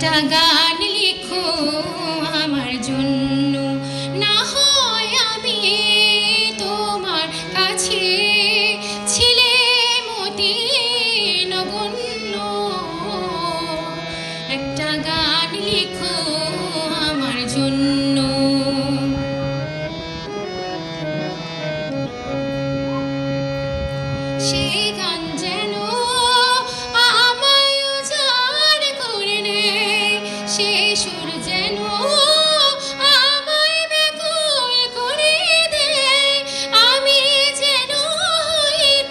একটা গান লিখো আমার জন্য। না হয় আমি তোমার কাছে ছিলে মতি নগণ্য একটা গান লিখো আমার জন্য। সে যেন আমায় করে দেয় আমি যেন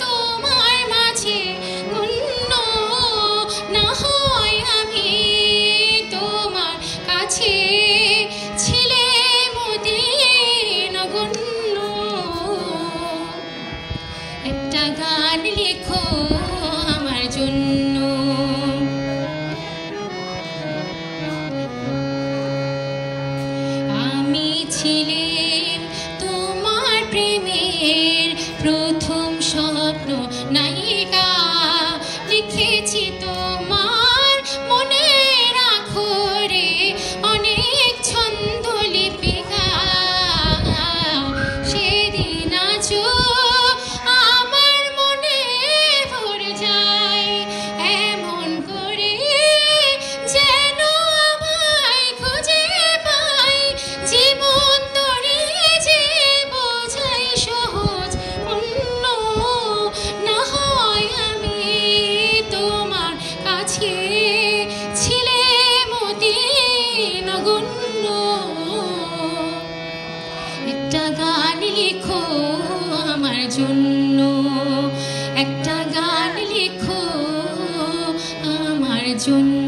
তোমার মাঝে না আমি তোমার কাছে ছিলে একটা গান লেখো আমার জন্য। ছিলেন তোমার প্রেমের প্রথম স্বপ্ন নায়িকা লিখেছি তো। একটা গান লিখো আমার জন্য। একটা গান লিখো আমার জন্য।